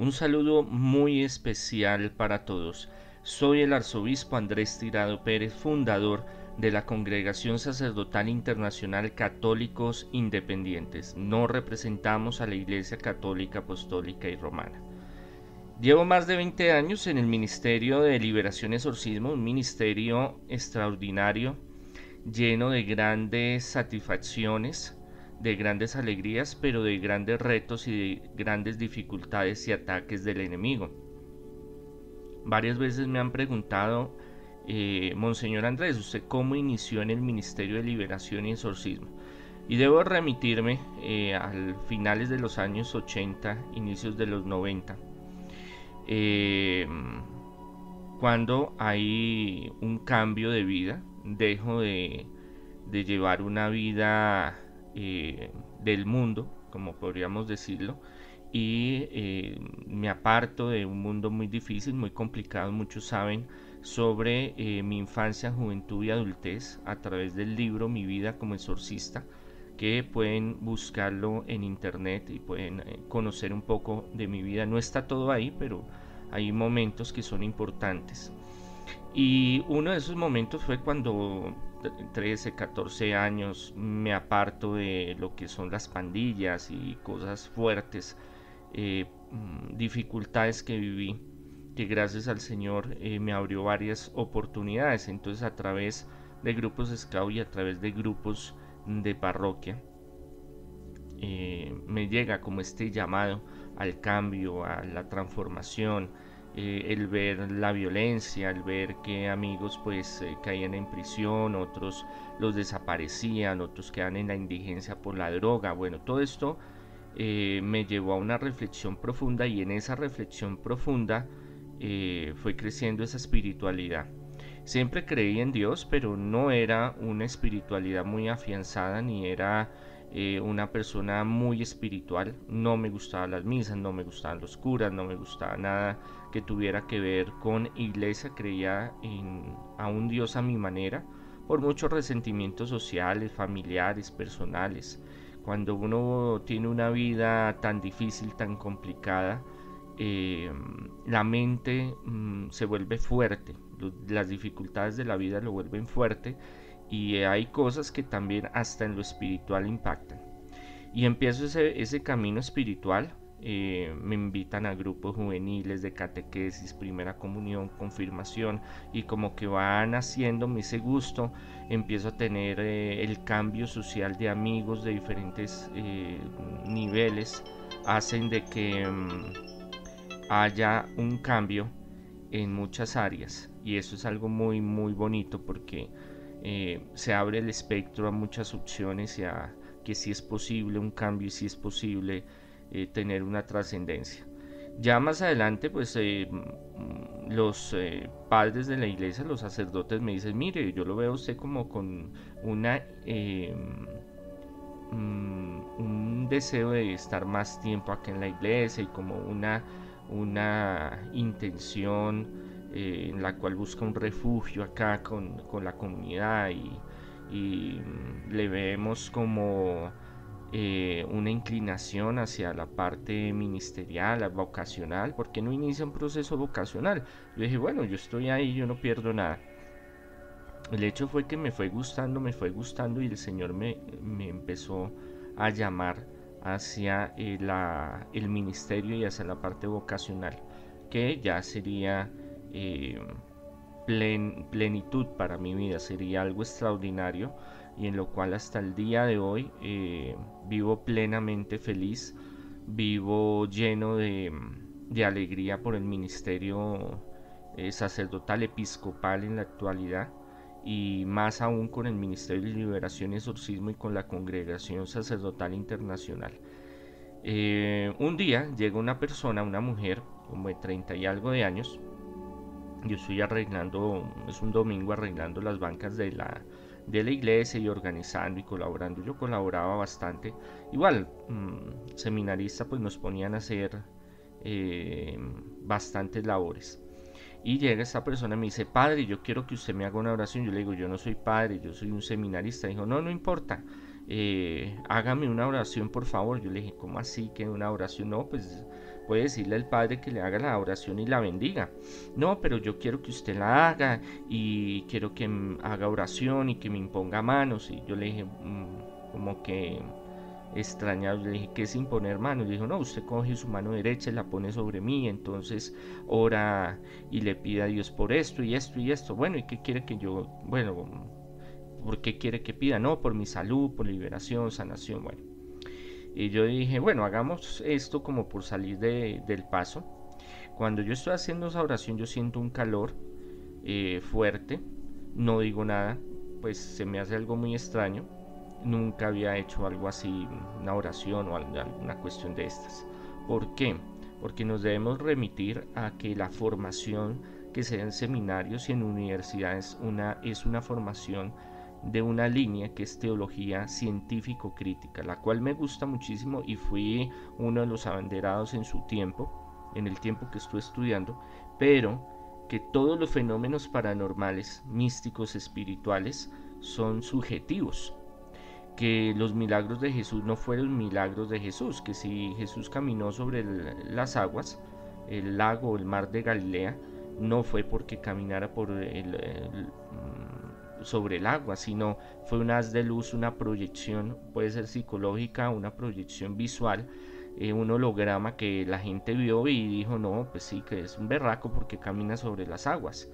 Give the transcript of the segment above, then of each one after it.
Un saludo muy especial para todos. Soy el arzobispo Andrés Tirado Pérez, fundador de la Congregación Sacerdotal Internacional Católicos Independientes. No representamos a la Iglesia Católica Apostólica y Romana. Llevo más de 20 años en el Ministerio de Liberación y Exorcismo, un ministerio extraordinario, lleno de grandes satisfacciones, de grandes alegrías, pero de grandes retos y de grandes dificultades y ataques del enemigo. Varias veces me han preguntado, eh, Monseñor Andrés, ¿usted cómo inició en el Ministerio de Liberación y Exorcismo? Y debo remitirme eh, al finales de los años 80, inicios de los 90 eh, cuando hay un cambio de vida, dejo de, llevar una vida eh, del mundo, como podríamos decirlo, y eh, me aparto de un mundo muy difícil, muy complicado, muchos saben, sobre mi infancia, juventud y adultez a través del libro Mi vida como exorcista, que pueden buscarlo en internet y pueden conocer un poco de mi vida. No está todo ahí, pero hay momentos que son importantes. Y uno de esos momentos fue cuando 13, 14 años me aparto de lo que son las pandillas y cosas fuertes, eh, mm, dificultades que viví, que gracias al Señor eh, me abrió varias oportunidades. Entonces a través de grupos scout y a través de grupos de parroquia eh, me llega como este llamado al cambio, a la transformación, eh, el ver la violencia, el ver que amigos pues eh, caían en prisión, otros los desaparecían, otros quedan en la indigencia por la droga. Bueno, todo esto eh, me llevó a una reflexión profunda y en esa reflexión profunda fue creciendo esa espiritualidad. Siempre creí en Dios, pero no era una espiritualidad muy afianzada ni era una persona muy espiritual. No me gustaban las misas, no me gustaban los curas, no me gustaba nada que tuviera que ver con iglesia. Creía en, a un Dios a mi manera, por muchos resentimientos sociales, familiares, personales. Cuando uno tiene una vida tan difícil, tan complicada, eh, la mente mm, se vuelve fuerte, las dificultades de la vida lo vuelven fuerte y hay cosas que también hasta en lo espiritual impactan. Y empiezo ese, ese camino espiritual, eh, me invitan a grupos juveniles de catequesis, primera comunión, confirmación y como que van haciéndome ese gusto, empiezo a tener eh, el cambio social de amigos de diferentes eh, niveles, hacen de que mm, haya un cambio en muchas áreas y eso es algo muy muy bonito porque se abre el espectro a muchas opciones y a que si es posible un cambio y si es posible eh, tener una trascendencia. Ya más adelante, pues eh, mm, los padres de la iglesia, los sacerdotes me dicen, mire, yo lo veo usted como con una mm, un deseo de estar más tiempo aquí en la iglesia y como una, una intención eh, en la cual busca un refugio acá con, la comunidad y, mm, le vemos como eh, una inclinación hacia la parte ministerial, vocacional, porque no inicia un proceso vocacional? Yo dije, bueno, yo estoy ahí, yo no pierdo nada. El hecho fue que me fue gustando, me fue gustando y el Señor me, empezó a llamar hacia eh, el ministerio y hacia la parte vocacional, que ya sería eh, plenitud para mi vida, sería algo extraordinario y en lo cual hasta el día de hoy eh, vivo plenamente feliz, vivo lleno de, alegría por el ministerio eh, sacerdotal episcopal en la actualidad y más aún con el Ministerio de Liberación y Exorcismo y con la Congregación Sacerdotal Internacional. un día llega una persona, una mujer, como de 30 y algo de años, yo estoy arreglando, es un domingo arreglando las bancas de la, de la iglesia y organizando y colaborando. Yo colaboraba bastante. Igual, mm, seminarista, pues nos ponían a hacer eh, bastantes labores. Y llega esta persona y me dice, padre, yo quiero que usted me haga una oración. Yo le digo, yo no soy padre, yo soy un seminarista. Dijo, no, no importa, eh, hágame una oración, por favor. Yo le dije, ¿cómo así que una oración? No, pues puede decirle al Padre que le haga la oración y la bendiga. No, pero yo quiero que usted la haga y quiero que haga oración y que me imponga manos. Y yo le dije, mm, como que extrañado, le dije, ¿qué es imponer manos? Le dijo, no, usted coge su mano derecha y la pone sobre mí, entonces ora y le pide a Dios por esto y esto y esto. Bueno, ¿y qué quiere que yo, bueno, ¿por qué quiere que pida? No, por mi salud, por liberación, sanación, bueno. Y yo dije, bueno, hagamos esto como por salir del paso. Cuando yo estoy haciendo esa oración, yo siento un calor eh, fuerte, no digo nada, pues se me hace algo muy extraño. Nunca había hecho algo así, una oración o alguna cuestión de estas. ¿Por qué? Porque nos debemos remitir a que la formación que sea en seminarios y en universidades una, es una formación de una línea que es teología científico-crítica, la cual me gusta muchísimo y fui uno de los abanderados en su tiempo, en el tiempo que estuve estudiando, pero que todos los fenómenos paranormales, místicos, espirituales, son subjetivos, que los milagros de Jesús no fueron milagros de Jesús, que si Jesús caminó sobre las aguas, el lago el mar de Galilea, no fue porque caminara por el sobre el agua, sino fue un haz de luz, una proyección, puede ser psicológica, una proyección visual, eh, un holograma que la gente vio y dijo, no, pues sí, que es un berraco porque camina sobre las aguas,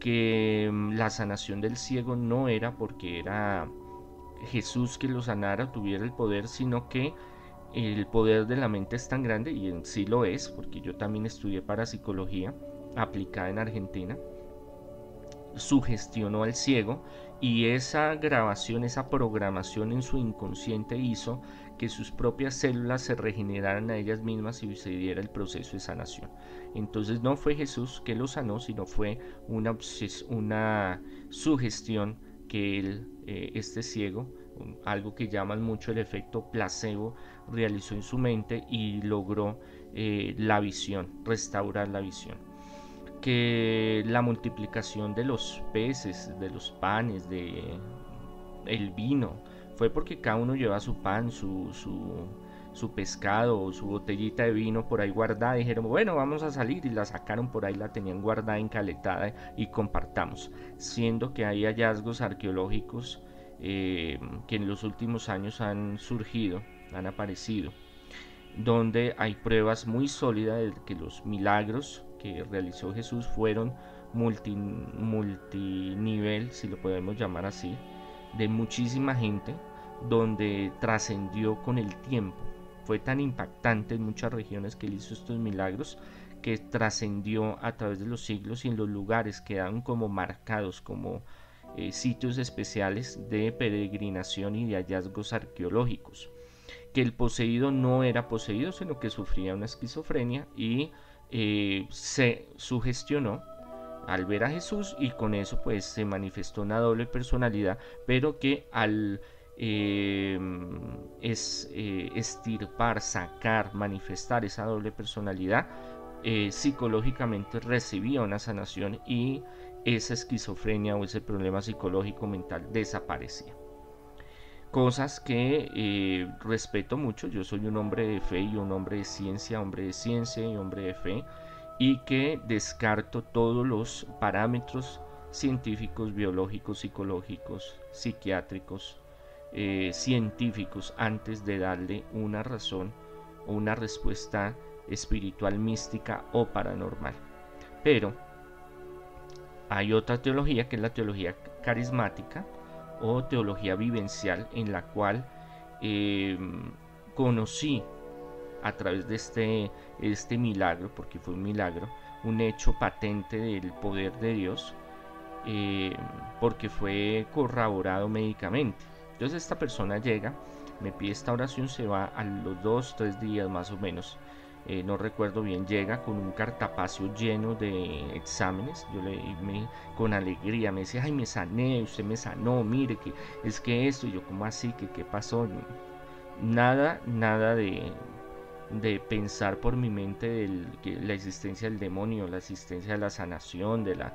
que mm, la sanación del ciego no era porque era Jesús que lo sanara, tuviera el poder, sino que el poder de la mente es tan grande, y en sí lo es, porque yo también estudié parapsicología aplicada en Argentina, sugestionó al ciego y esa grabación, esa programación en su inconsciente hizo que sus propias células se regeneraran a ellas mismas y se diera el proceso de sanación. Entonces no fue Jesús que lo sanó, sino fue una, sugestión que él, eh, este ciego, algo que llaman mucho el efecto placebo, realizó en su mente y logró eh, la visión, restaurar la visión que la multiplicación de los peces, de los panes, de el vino, fue porque cada uno lleva su pan, su, su, pescado, su botellita de vino por ahí guardada. Dijeron, bueno, vamos a salir y la sacaron por ahí, la tenían guardada, encaletada y compartamos. Siendo que hay hallazgos arqueológicos eh, que en los últimos años han surgido, han aparecido, donde hay pruebas muy sólidas de que los milagros realizó Jesús fueron multi, multinivel, si lo podemos llamar así, de muchísima gente, donde trascendió con el tiempo. Fue tan impactante en muchas regiones que él hizo estos milagros que trascendió a través de los siglos y en los lugares quedaron como marcados como eh, sitios especiales de peregrinación y de hallazgos arqueológicos. Que el poseído no era poseído, sino que sufría una esquizofrenia y eh, se sugestionó al ver a Jesús y con eso pues se manifestó una doble personalidad, pero que al eh, es, eh, estirpar, sacar, manifestar esa doble personalidad, psicológicamente recibía una sanación y esa esquizofrenia o ese problema psicológico mental desaparecía cosas que eh, respeto mucho. Yo soy un hombre de fe y un hombre de ciencia, hombre de ciencia y hombre de fe, y que descarto todos los parámetros científicos, biológicos, psicológicos, psiquiátricos, eh, científicos antes de darle una razón o una respuesta espiritual, mística o paranormal. Pero hay otra teología que es la teología carismática, o teología vivencial en la cual em, conocí a través de este, este milagro, porque fue un milagro, un hecho patente del poder de Dios, em, porque fue corroborado médicamente. Entonces esta persona llega, me pide esta oración, se va a los dos, tres días más o menos eh, no recuerdo bien, llega con un cartapacio lleno de exámenes. Yo le me, con alegría me decía, ay, me sané, usted me sanó, mire que es que esto, y yo, como así? que qué pasó? Nada, nada de, de pensar por mi mente del, que la existencia del demonio, la existencia de la sanación, de la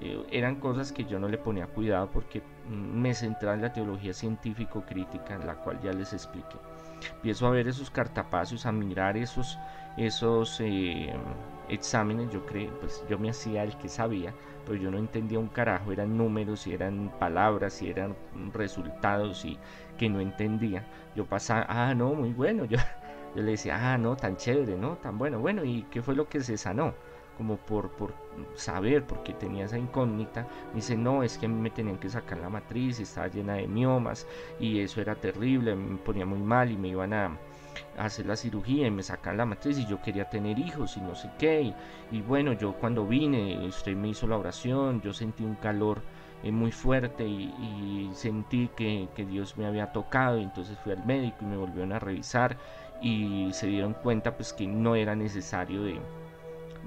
eh, eran cosas que yo no le ponía cuidado porque me centraba en la teología científico-crítica, en la cual ya les expliqué. Empiezo a ver esos cartapacios, a mirar esos, esos eh, exámenes, yo creo, pues yo me hacía el que sabía, pero yo no entendía un carajo, eran números y eran palabras y eran resultados y que no entendía. Yo pasaba, ah, no, muy bueno, yo, yo le decía, ah, no, tan chévere, no, tan bueno, bueno, ¿y qué fue lo que se sanó? Como por, por saber, porque tenía esa incógnita, me dice, no, es que a mí me tenían que sacar la matriz, estaba llena de miomas y eso era terrible, me ponía muy mal y me iban a, hacer la cirugía y me sacan la matriz y yo quería tener hijos y no sé qué. Y, bueno, yo cuando vine, usted me hizo la oración, yo sentí un calor eh, muy fuerte y, sentí que, que, Dios me había tocado y entonces fui al médico y me volvieron a revisar y se dieron cuenta pues que no era necesario de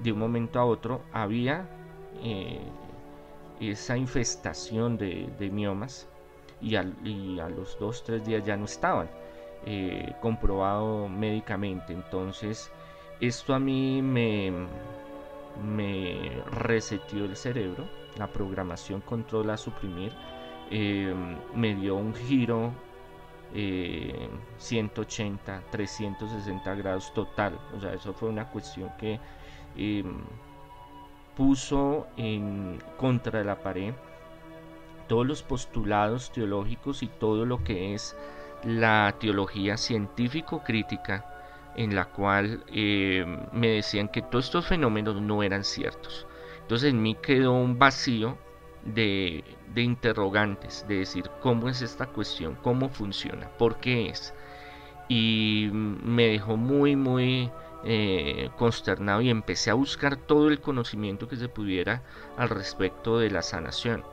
de un momento a otro había eh, esa infestación de, miomas y, a los dos, tres días ya no estaban eh, comprobado médicamente. Entonces, esto a mí me, me resetió el cerebro, la programación controla suprimir, eh, me dio un giro 180, 360 grados total. O sea, eso fue una cuestión que Em, puso en contra de la pared todos los postulados teológicos y todo lo que es la teología científico-crítica en la cual em, me decían que todos estos fenómenos no eran ciertos. Entonces en mí quedó un vacío de, interrogantes, de decir cómo es esta cuestión, cómo funciona, por qué es. Y me dejó muy, muy eh, consternado y empecé a buscar todo el conocimiento que se pudiera al respecto de la sanación.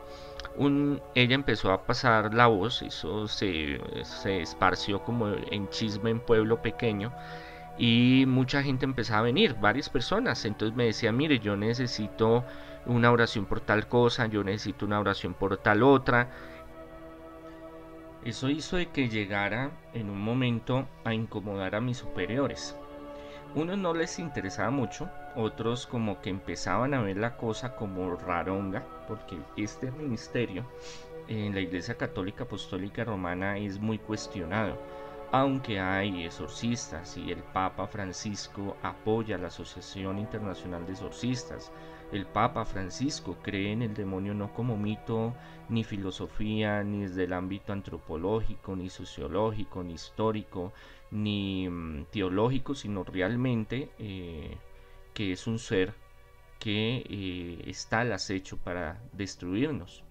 ella empezó a pasar la voz, eso se, esparció como en chisme en pueblo pequeño y mucha gente empezaba a venir, varias personas. Entonces me decía, mire, yo necesito una oración por tal cosa, yo necesito una oración por tal otra. Eso hizo de que llegara en un momento a incomodar a mis superiores. Unos no les interesaba mucho, otros como que empezaban a ver la cosa como raronga, porque este ministerio en la Iglesia Católica Apostólica Romana es muy cuestionado, aunque hay exorcistas y el Papa Francisco apoya la Asociación Internacional de Exorcistas. El Papa Francisco cree en el demonio no como mito, ni filosofía, ni desde el ámbito antropológico, ni sociológico, ni histórico, ni mm, teológico, sino realmente eh, que es un ser que eh, está al acecho para destruirnos.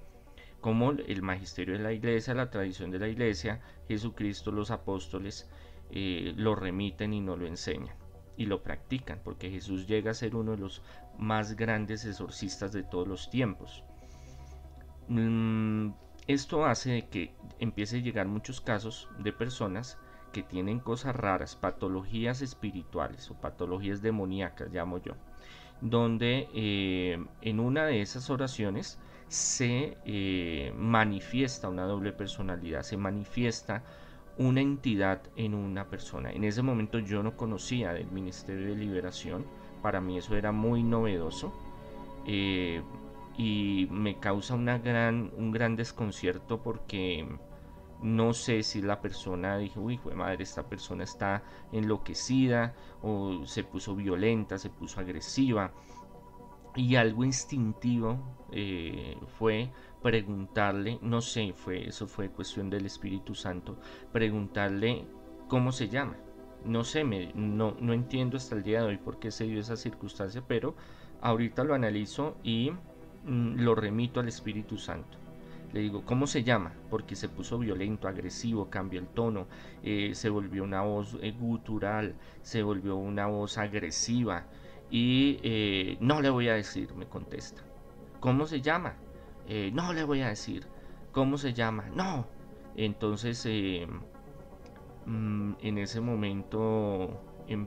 Como el magisterio de la iglesia, la tradición de la iglesia, Jesucristo, los apóstoles eh, lo remiten y no lo enseñan y lo practican, porque Jesús llega a ser uno de los más grandes exorcistas de todos los tiempos. Mm, esto hace que empiece a llegar muchos casos de personas que tienen cosas raras, patologías espirituales o patologías demoníacas, llamo yo, donde eh, en una de esas oraciones se eh, manifiesta una doble personalidad, se manifiesta una entidad en una persona. En ese momento yo no conocía del Ministerio de Liberación, para mí eso era muy novedoso eh, y me causa una gran, un gran desconcierto porque no sé si la persona dijo, uy, madre, esta persona está enloquecida o se puso violenta, se puso agresiva. Y algo instintivo eh, fue preguntarle, no sé, fue, eso fue cuestión del Espíritu Santo, preguntarle cómo se llama. No sé, me, no, no entiendo hasta el día de hoy por qué se dio esa circunstancia, pero ahorita lo analizo y mm, lo remito al Espíritu Santo. Le digo, ¿cómo se llama? Porque se puso violento, agresivo, cambió el tono, eh, se volvió una voz eh, gutural, se volvió una voz agresiva. Y eh, no le voy a decir, me contesta. ¿Cómo se llama? no le voy a decir. ¿Cómo se llama? No. Entonces, mm, en ese momento em,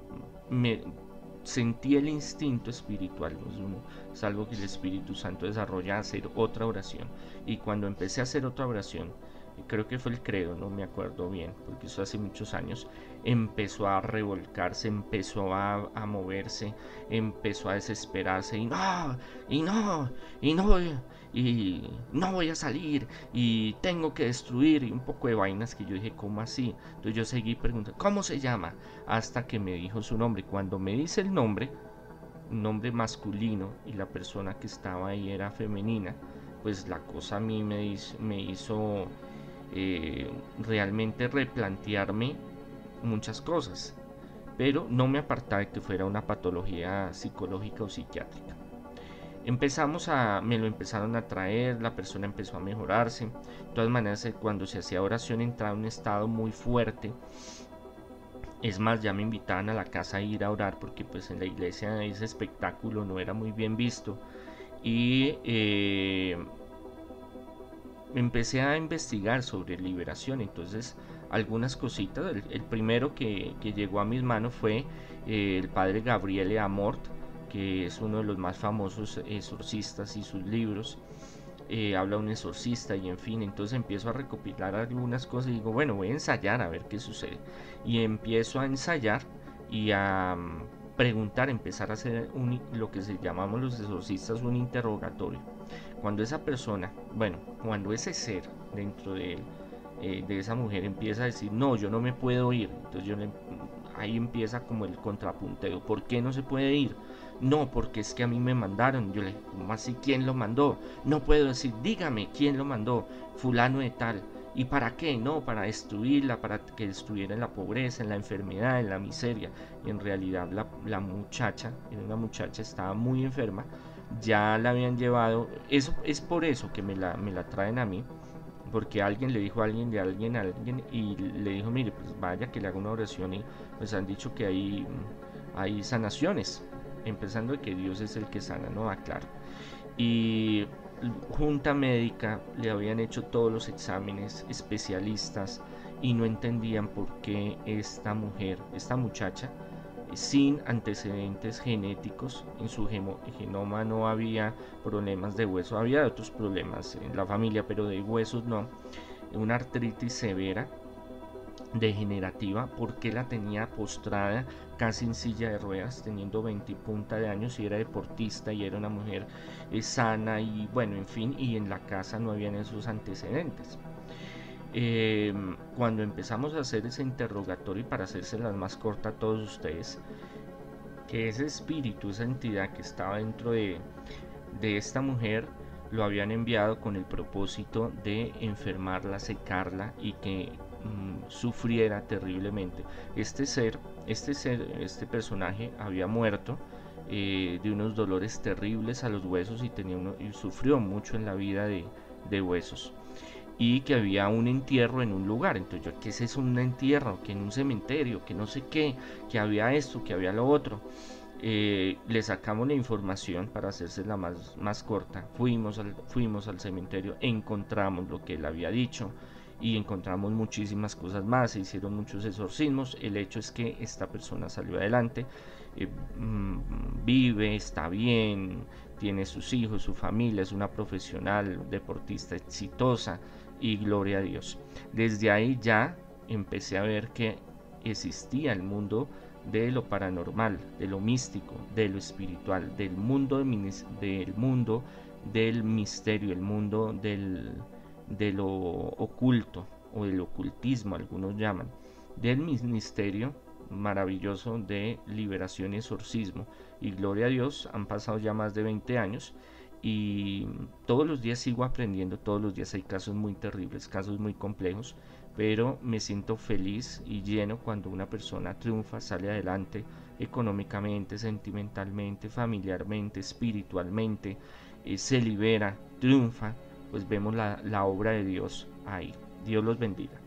me, sentí el instinto espiritual, es algo que el Espíritu Santo desarrolla hacer otra oración. Y cuando empecé a hacer otra oración, creo que fue el credo, no me acuerdo bien, porque eso hace muchos años, empezó a revolcarse, empezó a, moverse, empezó a desesperarse y no, y no, y no, y no voy a salir y tengo que destruir y un poco de vainas que yo dije, ¿cómo así? Entonces yo seguí preguntando, ¿cómo se llama? Hasta que me dijo su nombre. Cuando me dice el nombre, nombre masculino y la persona que estaba ahí era femenina, pues la cosa a mí me, me hizo eh, realmente replantearme muchas cosas, pero no me apartaba de que fuera una patología psicológica o psiquiátrica. Empezamos a, me lo empezaron a traer, la persona empezó a mejorarse. De todas maneras, eh, cuando se hacía oración entraba en un estado muy fuerte. Es más, ya me invitaban a la casa a ir a orar porque pues en la iglesia ese espectáculo no era muy bien visto. Y eh, empecé a investigar sobre liberación. Entonces, algunas cositas. El, primero que, llegó a mis manos fue eh, el padre Gabriele Amort que es uno de los más famosos exorcistas y sus libros. Eh, habla un exorcista y en fin, entonces empiezo a recopilar algunas cosas y digo, bueno, voy a ensayar a ver qué sucede. Y empiezo a ensayar y a mm, preguntar, empezar a hacer lo que se llamamos los exorcistas un interrogatorio. Cuando esa persona, bueno, cuando ese ser dentro de él, eh, de esa mujer empieza a decir, no, yo no me puedo ir, entonces yo ahí empieza como el contrapunteo, ¿por qué no se puede ir? No, porque es que a mí me mandaron. Yo le digo, ¿cómo así? ¿Quién lo mandó? No puedo decir, dígame quién lo mandó. Fulano de tal. ¿Y para qué? No, para destruirla, para que destruyera en la pobreza, en la enfermedad, en la miseria. Y en realidad la, muchacha, era una muchacha, estaba muy enferma. Ya la habían llevado. Eso es por eso que me la, me la traen a mí. Porque alguien le dijo a alguien de alguien a alguien y le dijo, mire, pues vaya que le haga una oración y pues han dicho que hay, hay sanaciones empezando de que Dios es el que sana, no aclaro. Y junta médica le habían hecho todos los exámenes, especialistas, y no entendían por qué esta mujer, esta muchacha, sin antecedentes genéticos, en su genoma no había problemas de hueso, había otros problemas en la familia, pero de huesos no, una artritis severa, degenerativa porque la tenía postrada casi en silla de ruedas teniendo 20 punta de años y era deportista y era una mujer eh, sana y bueno en fin y en la casa no habían esos antecedentes em, cuando empezamos a hacer ese interrogatorio y para hacerse las más corta a todos ustedes que ese espíritu esa entidad que estaba dentro de, de esta mujer lo habían enviado con el propósito de enfermarla, secarla y que Mm, sufriera terriblemente. Este ser, este ser, este personaje había muerto eh, de unos dolores terribles a los huesos y, tenía uno, y sufrió mucho en la vida de, huesos y que había un entierro en un lugar. Entonces yo, ¿qué es eso? Un entierro, que en un cementerio, que no sé qué, que había esto, que había lo otro. Eh, le sacamos la información para hacerse la más, más corta. Fuimos al, fuimos al cementerio, encontramos lo que él había dicho, y encontramos muchísimas cosas más, se hicieron muchos exorcismos, el hecho es que esta persona salió adelante, eh, mm, vive, está bien, tiene sus hijos, su familia, es una profesional, deportista exitosa y gloria a Dios. Desde ahí ya empecé a ver que existía el mundo de lo paranormal, de lo místico, de lo espiritual, del mundo, del mundo del misterio, el mundo del, de lo oculto o del ocultismo, algunos llaman, del ministerio maravilloso de liberación y exorcismo. Y gloria a Dios, han pasado ya más de 20 años y todos los días sigo aprendiendo, todos los días hay casos muy terribles, casos muy complejos, pero me siento feliz y lleno cuando una persona triunfa, sale adelante económicamente, sentimentalmente, familiarmente, espiritualmente, eh, se libera, triunfa pues vemos la, la obra de Dios ahí. Dios los bendiga.